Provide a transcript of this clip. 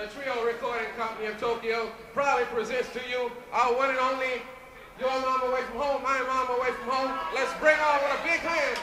the Trio Recording Company of Tokyo proudly presents to you our one and only Your Mom Away From Home, My Mom Away From Home. Let's bring on with a big hand,